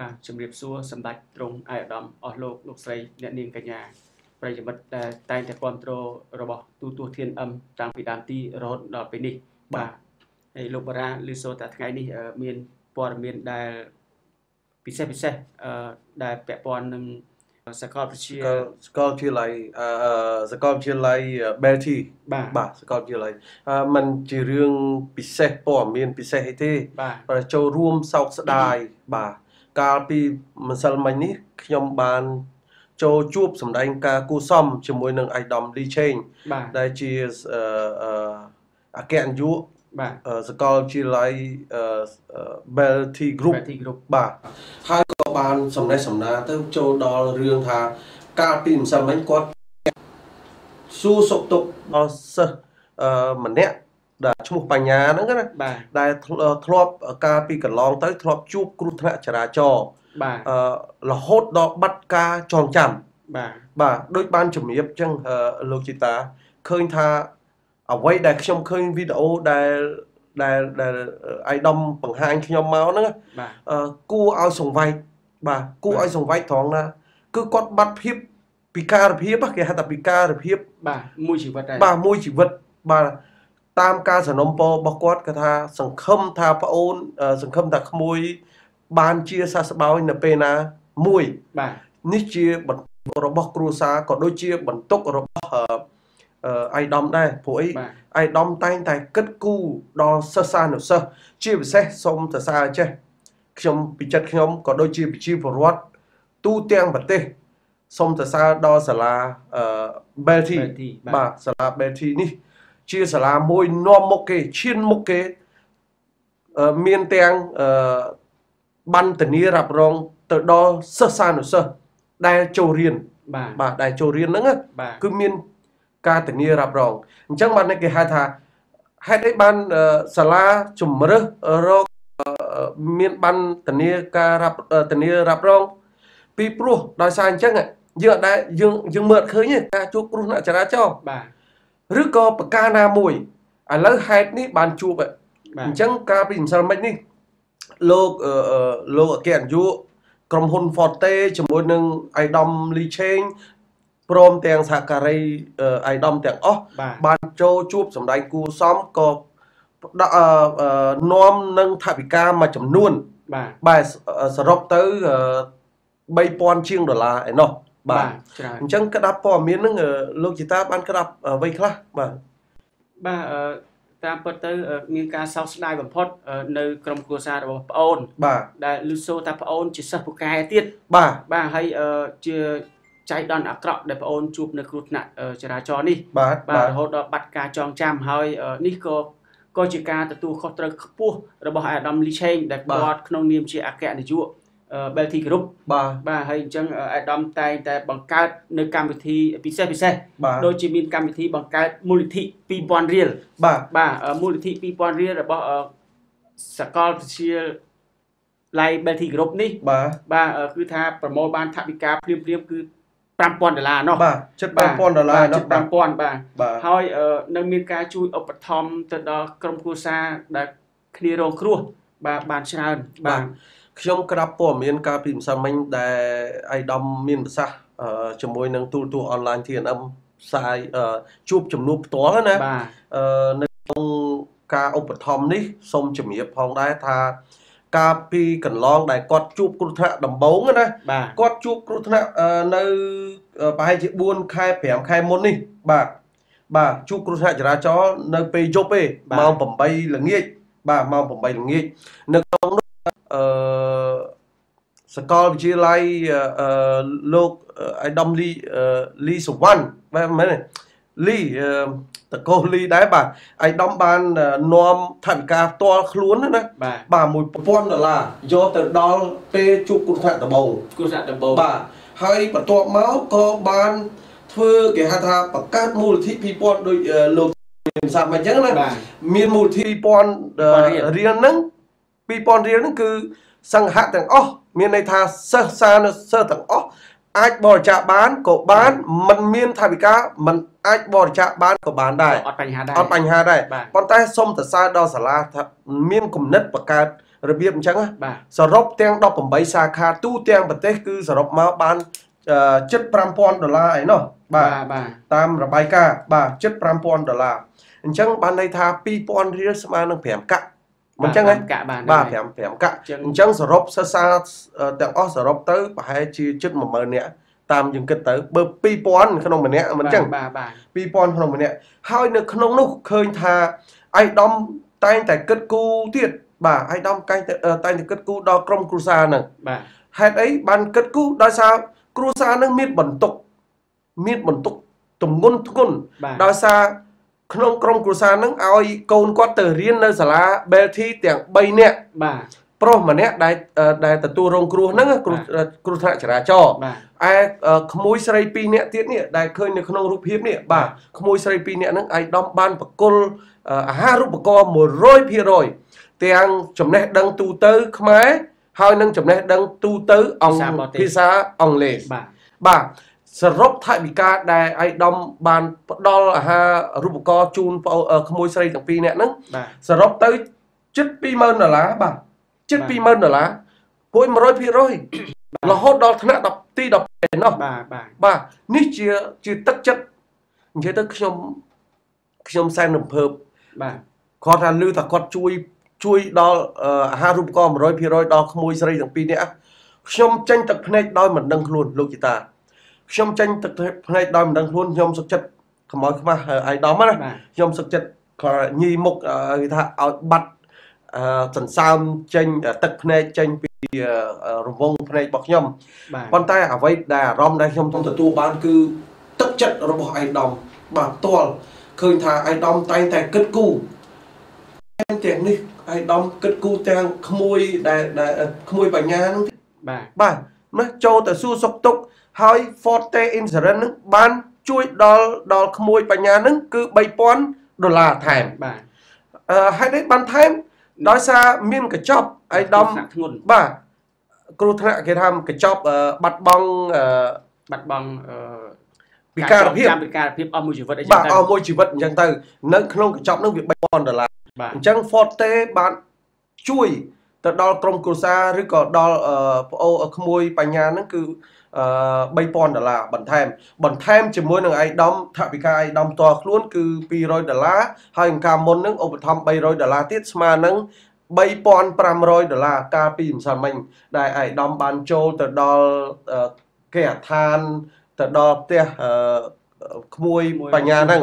បាទជំរាបសួរសម្ដេចទ្រង់អាយឧត្តមអស់លោកលោកស្រីអ្នកនាងកញ្ញាប្រិយមិត្តដែលតែងតែគ្រប់គ្រងរបស់ទូទស្សន៍ធានអឹមតាំងពីដើមទីរហូតដល់ពេលនេះបាទហើយលោកបារាឮសូរតែថ្ងៃនេះមានព័ត៌មានដែលពិសេសពិសេសដែលពាក់ព័ន្ធនឹងសកលវិទ្យាសកលវិទ្យាល័យអឺសកលវិទ្យាល័យ Belty បាទបាទសកលវិទ្យាល័យអឺมันជារឿងពិសេសព័ត៌មានពិសេសអីទេបាទចូលរួមសោកស្ដាយបាទ កាលពីម្សិលមិញនេះខ្ញុំបានចូលជួបសម្ដែងការគូសំជាមួយនឹងអៃដាមលីឆេងដែលជាអគ្គនាយកបាទសកលជាឡៃ Belty Group បាទហើយក៏បានសំណេះសំណាលទៅចូលដល់រឿងថាកាលពីម្សិលមិញគាត់សួរសុខទុក្ខដល់សិស្សអឺម្នាក់ ដែលឈ្មោះបញ្ញាហ្នឹងណាដែលធ្លាប់កាលពីកន្លងទៅធ្លាប់ជួបគ្រោះថ្នាក់ចរាចរណ៍បាទអឺរហូតដល់បាត់ការចងចាំបាទបាទដូចបានជំរាបអញ្ចឹងលោកជីតាឃើញថាអ្វីដែលខ្ញុំឃើញវីដេអូដែលដែលដែលអៃដមបង្ហាញខ្ញុំមកហ្នឹងគួរឲ្យសង្វេគបាទគួរឲ្យសង្វេគត្រង់ណាគឺគាត់បាត់ភាពពិការភាពគេហៅថាពិការភាពបាទមួយជីវិតដែរបាទមួយជីវិតបាទ តាមការสนុំពររបស់គាត់គេថាសង្ឃឹមថាប្អូនសង្ឃឹមថាក្មួយ បានជាសះស្បើយនៅពេលណាមួយបាទនេះជាបន្ទុករបស់គ្រួសារក៏ដូចជាបន្ទុករបស់អៃដំដែរព្រោះអីអៃដំតែងតែគិតគូរដល់សិស្សានុសិស្សជាពិសេសសូមសរសើរចេះខ្ញុំពីចិត្តខ្ញុំក៏ដូចជាប្រជាពលរដ្ឋទូទាំងប្រទេសសូមសរសើរដល់សាលាអឺ Belty បាទសាលា Belty នេះ ជាសាលាមួយនាំមុខគេឈានមុខគេមានទាំងអឺបានធានារ៉ាប់រងទៅដល់សិស្សានុសិស្សដែលចូលរៀនបាទបាទដែលចូលរៀនហ្នឹងគឺមានការធានារ៉ាប់រងអញ្ចឹងបានគេហៅថាហេតុអីបានសាលាជំរឹះរកមានបានធានាការរ៉ាប់ធានារ៉ាប់រង ពីព្រោះដោយសារអញ្ចឹងយើងអត់ដែរយើងយើងមើលឃើញការជួបគ្រោះថ្នាក់ចរាចរណ៍បាទ ឬក៏ប្រការណាមួយឥឡូវហេតុនេះបានជួបអញ្ចឹងការពីម្សិលមិញនេះលោកលោកអគ្គនាយកក្រុមហ៊ុន Forte ជាមួយនឹងអៃដាមលីឆេងព្រមទាំងសហការីអៃដាមទាំងអស់បានចូលជួបសម្ដែងគូសំក៏ដាក់នាំនឹងថវិកាមួយចំនួនបាទបាទសរុបទៅ3000ជាងដុល្លារឯណោះ បាទអញ្ចឹងក្តាប់ព័ត៌មានហ្នឹងលោកជីតាបានក្តាប់អ្វីខ្លះបាទបាទតាមពិតទៅមានការសោកស្ដាយបំផុតនៅក្រុមគ្រួសាររបស់ប្អូនបាទដែលលឺសូថាប្អូនជាសិស្សពូកែទៀតបាទបាទហើយជាចៃដន្យអាក្រក់ដែលប្អូនជួបនៅគ្រោះថ្នាក់ចរាចរណ៍នេះបាទបាទរហូតដល់បាត់ការចងចាំហើយនេះក៏ក៏ជាការទទួលខុសត្រូវខ្ពស់របស់អាដាមលីឆេងដែលគាត់ក្នុងនាមជាអគ្គនាយក Belty Group បាទបាទហើយអញ្ចឹងអាដាមតែងតែបង្កើតនៅកម្មវិធីពិសេសពិសេសដូចជាមានកម្មវិធីបង្កើតមូលនិធិ2000រៀលបាទបាទមូលនិធិ2000រៀលរបស់សកលវិទ្យា Live Belty Group នេះបាទបាទគឺថាប្រមូលបានថវិកាភ្លាមភ្លាមគឺ5000ដុល្លារនោះបាទជិត5000ដុល្លារជិត5000បាទហើយនៅមានការជួយឧបត្ថម្ភទៅដល់ក្រុមគ្រួសារដែលគ្នារងគ្រោះបាទបានច្រើនបាទ ខ្ញុំក្តាប់ព័ត៌មានកាលពីម្សិលមិញដែលអៃដាមមានប្រសាសន៍ជាមួយនឹងទូរទស្សន៍អនឡាញ TNM ផ្សាយជួបជំនួបផ្ទាល់ណានៅក្នុងការឧបត្ថម្ភនេះសូមជំរាបផងដែរថាកាលពីកន្លងដែលគាត់ជួបគ្រោះថ្នាក់ដំបូងណាគាត់ជួបគ្រោះថ្នាក់នៅប្រហែលជា4ខែ5ខែមុននេះបាទបាទជួបគ្រោះថ្នាក់ចរាចរណ៍នៅពេលយប់ទេម៉ោង8ល្ងាចបាទម៉ោង8ល្ងាចនៅក្នុងនោះអឺ សកលវិទ្យាល័យអឺលោកអៃដាមលីលីសវណ្ណបាទមែនទេលីតកោលីដែរបាទអៃដាមបាននាំថវិកាផ្ទាល់ខ្លួនណាបាទ1000ដុល្លារយកទៅដល់ពេលជួបគ្រោះថ្នាក់ដំបូងគ្រោះថ្នាក់ដំបូងបាទហើយបន្ទាប់មកក៏បានធ្វើគេហៅថាបង្កើតមូលនិធិ2000ដោយលោកមានសាប់អញ្ចឹងណាមានមូលនិធិ2000រៀលហ្នឹង2000រៀលហ្នឹងគឺ សង្ហៈទាំងអស់មានន័យថាសិស្សសានុសិស្សទាំងអស់អាចបរិច្ចាគបានក៏បានមិនមានថាវិការមិនអាចបរិច្ចាគបានក៏បានដែរអត់បញ្ហាដែរអត់បញ្ហាដែរប៉ុន្តែសូមតសើដល់សាលាថាមានគំនិតបង្កើតរបៀបអញ្ចឹងសរុបទាំង18សាខាទូទាំងប្រទេសគឺសរុបមកបានជិត5000ដុល្លារអីនោះបាទតាមរបាយការណ៍បាទជិត5000ដុល្លារអញ្ចឹងបានន័យថា2000រៀលស្មើនឹង5កាក់ មិនចឹងហ៎កាក់បានបាទ5 5កាក់អញ្ចឹងសរុបសិក្សាទាំងអស់សរុបទៅប្រហែលជាជិត10000នាក់តាមយើងគិតទៅបើ2000ក្នុងម្នាក់មិនចឹងបាទបាទ2000ក្នុងម្នាក់ហើយនៅក្នុងនោះឃើញថាអៃដាមតែងតែគិតគូរទៀតបាទអៃដាមតែងតែតែងតែគិតគូរដល់ក្រុមគ្រួសារហ្នឹងបាទហេតុអីបានគិតគូរដោយសារគ្រួសារហ្នឹងមានបន្ទុកមានបន្ទុកទំងន់ធ្ងន់ដោយសារ ក្នុងក្រុមគ្រួសារហ្នឹងឲ្យកូនគាត់ទៅរៀននៅសាលា Belty ទាំង3នាក់បាទប្រុសម្នាក់ដែលដែលទទួលរងគ្រោះហ្នឹងគ្រោះគ្រោះថ្នាក់ចរាចរណ៍ឯក្មួយស្រី2នាក់ទៀតនេះដែលឃើញនៅក្នុងរូបភាពនេះបាទក្មួយស្រី2នាក់ហ្នឹងឯកដំបានបកុលអាហារូបករណ៍100%ទាំងចំណេះដឹងទូទៅខ្មែរហើយនឹងចំណេះដឹងទូទៅអង្គភាសាអង់គ្លេសបាទបាទ សរុបថវិកាដែលឯកឧត្តមបានផ្ដល់អាហារូបករណ៍ជូនក្មួយស្រីទាំងពីរនាក់ហ្នឹងសរុបទៅជិត20000ដុល្លារបាទជិត20000ដុល្លារពួយ100%រហូតដល់ថ្នាក់10ទី10នោះបាទបាទបាទនេះជាជាទឹកចិត្តនិយាយទៅខ្ញុំខ្ញុំសែនរំភើបបាទគាត់ថាលឺថាគាត់ជួយជួយដល់អាហារូបករណ៍100%ដល់ក្មួយស្រីទាំងពីរនាក់ខ្ញុំចេញទឹកភ្នែកដោយមិនដឹងខ្លួនលោកជីតា ខ្ញុំចេញទឹកភ្នែកដោយមិនដឹងខ្លួនខ្ញុំសុខចិត្តខ្មោចខ្មាស់អាយដំណាខ្ញុំសុខចិត្តញីមុខគេថាឲ្យបាត់សន្សើមចេញទឹកភ្នែកចេញពីរង្វង់ភ្នែករបស់ខ្ញុំប៉ុន្តែអ្វីដែលអារម្មណ៍ដែលខ្ញុំទទួលបានគឺទឹកចិត្តរបស់ឯកឧត្តមបាទផ្ទាល់ឃើញថាឯកឧត្តមតែងតែគិតគូរទាំងនេះឯកឧត្តមគិតគូរទាំងក្មួយដែលក្មួយបញ្ញាហ្នឹងបាទបាទណាចូលទៅសួរសុខទុក្ខ ហើយ Forte Insurance នឹងបានជួយដល់ដល់ក្មួយបញ្ញានឹងគឺ3000ដុល្លារថែមបាទអឺហើយនេះបានថែមដោយសារមានកញ្ចប់អៃដំធ្ងន់បាទគ្រោះថ្នាក់គេថាកញ្ចប់បាត់បង់បាត់បង់អឺពិការភាពពិការភាពអស់មួយជីវិតអីចឹងបាទអស់មួយជីវិតអញ្ចឹងទៅនៅក្នុងកញ្ចប់នោះវា3000ដុល្លារអញ្ចឹង Forte បានជួយទៅដល់ក្រុមគ្រួសារឬក៏ដល់ប្អូនក្មួយបញ្ញាហ្នឹងគឺអឺ 3000ដុល្លារបន្ថែម បន្ថែមជាមួយនឹងឯកឧត្តមថវិកាឯកឧត្តមតខ្លួនគឺ200ដុល្លារហើយអង្ការមុននឹងឧបត្ថម្ភ300ដុល្លារទៀតស្មើនឹង3500ដុល្លារកាលពីម្សិលមិញដែលឯកឧត្តមបានចូលទៅដល់គេអាឋានទៅដល់ផ្ទះក្មួយបញ្ញាហ្នឹង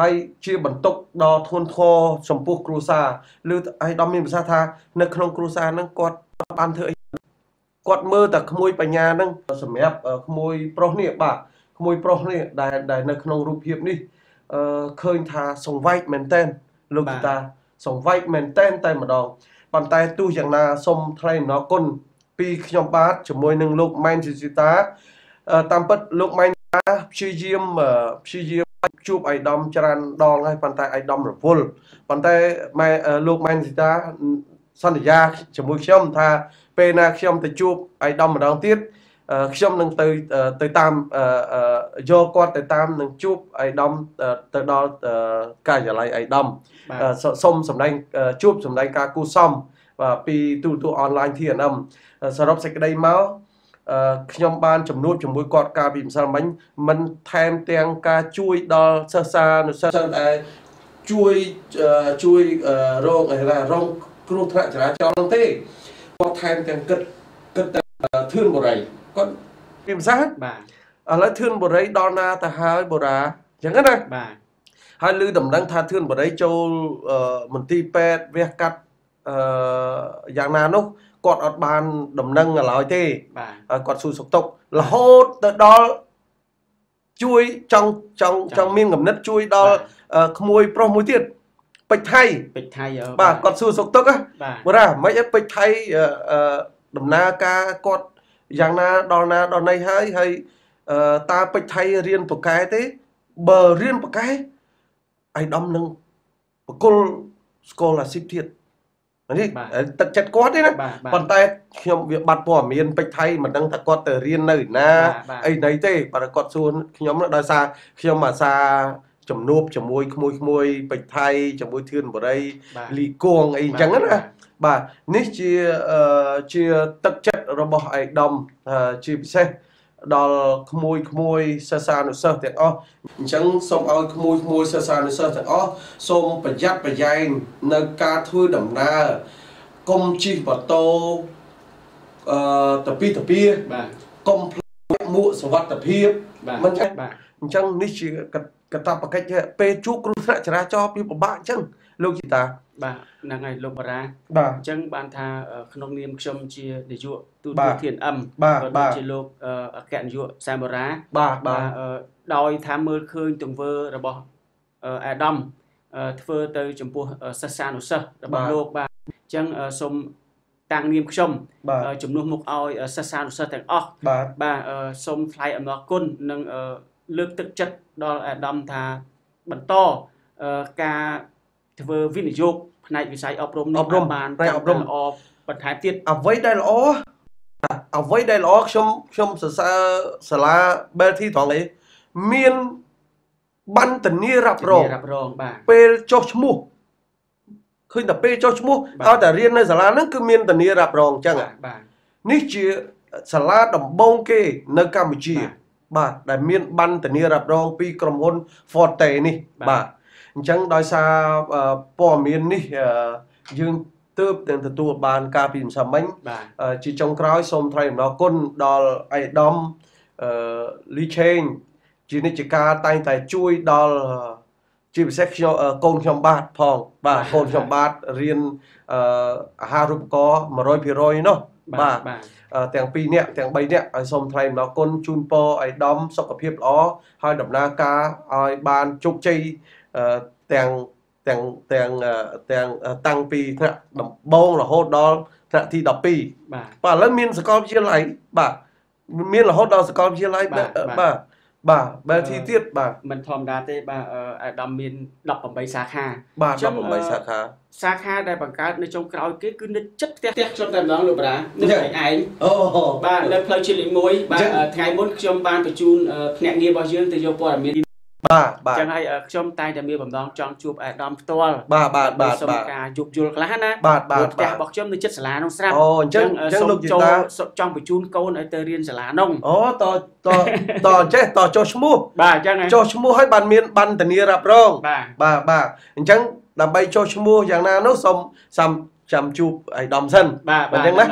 ហើយជាបន្ទុកដ៏ធ្ងន់ធ្ងរចំពោះគ្រួសារឬឯកឧត្តមមានប្រសាសន៍ថានៅក្នុងគ្រួសារហ្នឹងគាត់បានធ្វើអី គាត់មើលតែក្មួយបញ្ញាហ្នឹងសម្រាប់ក្មួយប្រុសនេះបាទក្មួយប្រុសនេះដែលដែលនៅក្នុងរូបភាពនេះអឺឃើញថាសង្វែកមែនតែនលោកតាសង្វែកមែនតែនតែម្ដងប៉ុន្តែទោះយ៉ាងណាសូមថ្លែងអំណរគុណពីខ្ញុំបាទជាមួយនឹងលោកម៉ែនស៊ីស៊ីតាតាមពិតលោកម៉ែនព្យាយាមព្យាយាមជួបអៃដាមច្រើនដងហើយប៉ុន្តែអៃដាមរវល់ប៉ុន្តែម៉ែលោកម៉ែនស៊ីតាសន្យាជាមួយខ្ញុំថា ពេលណាខ្ញុំទៅជួបអៃដាមម្ដងទៀតខ្ញុំនឹងទៅទៅតាមយកគាត់ទៅតាមនឹងជួបអៃដាមទៅដល់ការិយាល័យអៃដាមសូមសម្ដែងជួបសម្ដែងការគូសំបាទពីទូរទស្សន៍អនឡាញ TNM សរុបសេចក្តីមកខ្ញុំបានជំនួបជាមួយគាត់កាលពីម្សិលមិញមិនថែមទាំងការជួយដល់សិស្សសានុសិស្សដែលជួយជួយរងរងគ្រោះថ្នាក់ចរាចរណ៍នោះទេ គាត់ថែមទាំងគិតគិតតែធឿនបុរីគាត់ពីភាសាបាទឥឡូវធឿនបុរីដល់ណាទៅហើយបុរាអញ្ចឹងណាបាទហើយឮដំណឹងថាធឿនបុរីចូលមន្ទីរពេទ្យវះកាត់អឺយ៉ាងណានោះគាត់អត់បានដំណឹងឡើយទេបាទគាត់សួរសុខទុក្ខរហូតទៅដល់ជួយចង់ចង់ចង់មានកំណត់ជួយដល់ក្មួយប្រុសមួយទៀត ពេជ្រថៃពេជ្រថៃបាទគាត់សួរសុខទុក្ខបាទរ៉ាមិនអីពេជ្រថៃដំណើរការគាត់យ៉ាងណាដល់ណាដល់ណីហើយហើយតើពេជ្រថៃរៀនប្រកែទេ បើរៀនប្រកែអៃដំនឹងបកុលស្គាល់អាស៊ីបទៀតនេះទឹកចិត្តគាត់ទេណាប៉ុន្តែខ្ញុំវាបាត់ព័ត៌មានពេជ្រថៃមិនដឹងថាគាត់ទៅរៀននៅណាអីណីទេបើគាត់សួរខ្ញុំដោយសារខ្ញុំអាសា ជំនួបជាមួយក្មួយក្មួយពេជ្រថៃជាមួយធឿនបរិយលីគងអីចឹងណាបាទនេះជាជាទឹកចិត្តរបស់ឯកឧត្តមជាពិសេសដល់ក្មួយក្មួយសិស្សានុសិស្សទាំងអស់អញ្ចឹងសូមឲ្យក្មួយក្មួយសិស្សានុសិស្សទាំងអស់សូមប្រយ័ត្នប្រយែងនៅការធ្វើដំណើរកុំជិះម៉ូតូអឺតពីតពីបាទកុំផ្លាក់មួកសុវត្ថិភាពមិនចឹងបាទ អញ្ចឹងនេះជាកតបកិច្ចពេលជួបគ្រោះថ្នាក់ចរាចរណ៍ពីពិបាកអញ្ចឹងលោកជីតាបាទហ្នឹងហើយលោកបារាបាទអញ្ចឹងបានថាក្នុងនាមខ្ញុំជានាយកទូតធានអឹមបាទបាទជាលោកអគ្គនាយកសែមបារាបាទបាទដោយថាមើលឃើញទង្វើរបស់អាដាមធ្វើទៅចំពោះសិស្សានុសិស្សរបស់លោកបាទអញ្ចឹងសូមតាំងនាមខ្ញុំជំនួសមុខឲ្យសិស្សានុសិស្សទាំងអស់បាទបាទសូមថ្លែងអំណរគុណនិង លើកទឹកចិត្តដល់អាដាមថាបន្តការធ្វើវិនិយោគផ្នែកវិស័យអប់រំនេះបានអប់រំល្អបន្ថែមទៀតអ្វីដែលល្អអ្វីដែលល្អខ្ញុំខ្ញុំសរសើរសាលា Belty ត្រង់អីមានបានធានារ៉ាប់រងរ៉ាប់រងបាទពេលចុះឈ្មោះឃើញតែពេលចុះឈ្មោះឲ្យតែរៀននៅសាលាហ្នឹងគឺមានធានារ៉ាប់រងអញ្ចឹងបាទនេះជាសាលាដំបូងគេនៅកម្ពុជាបាទ ដែលមានបានធានារ៉ាប់រងពីក្រុមហ៊ុន Forte នេះបាទអញ្ចឹងដោយសារព័ត៌មាននេះយើងទើបនឹងទទួលបានការពីម្សិលមិញជាចុងក្រោយសូមថ្លែងអំណរគុណដល់អៃដាមអឺលីឆេងជានិច្ចការតែងតែជួយដល់ជាពិសេសខ្ញុំកូនខ្ញុំបាទផងបាទកូនខ្ញុំបាទរៀនអាហារូបករណ៍100%នោះ បាទទាំង2នាក់ទាំង3នាក់ឲ្យសូមថ្លែងអំណរគុណជូនពរឲ្យដំសុខភាពល្អហើយដំណើរការឲ្យបានជោគជ័យទាំងទាំងទាំងទាំងតាំងពីថ្នាក់ដំបូងរហូតដល់ថ្នាក់ទី12បាទបាទឥឡូវមានសាកលវិទ្យាល័យបាទមានរហូតដល់សាកលវិទ្យាល័យបាទ បាទបាទបែរទីទៀតបាទមិនធម្មតាទេបាទអាដាមមាន18សាខាបាទ18សាខាសាខាដែលបង្កើតនៅចុងក្រោយគេគឺនៅចិត្តផ្ទះផ្ទះខ្ញុំតែម្ដងលោកបារានៅឯឯងអូបាទនៅផ្លូវជាតិលេខ1បាទថ្ងៃមុនខ្ញុំបានបញ្ជូនភ្នាក់ងាររបស់យើងទៅយកព័ត៌មាន បាទបាទអញ្ចឹងហើយខ្ញុំតែតែមានបំណងចង់ជួបអាដាមផ្ទាល់បាទបាទបាទសូមការយោគយល់ខ្លះណាបាទបាទផ្ទះរបស់ខ្ញុំនៅចិត្តសាលានោះស្រាប់អូអញ្ចឹងអញ្ចឹងលោកចូលចង់បញ្ជូនកូនឲ្យទៅរៀនសាលានោះអូតតតចេះតចុះឈ្មោះបាទអញ្ចឹងចុះឈ្មោះឲ្យបានមានបានធានារ៉ាប់រងបាទបាទបាទអញ្ចឹងដើម្បីចុះឈ្មោះយ៉ាងណានោះសូមចាំចាំជួបអៃដាមសិនបាទអញ្ចឹងណា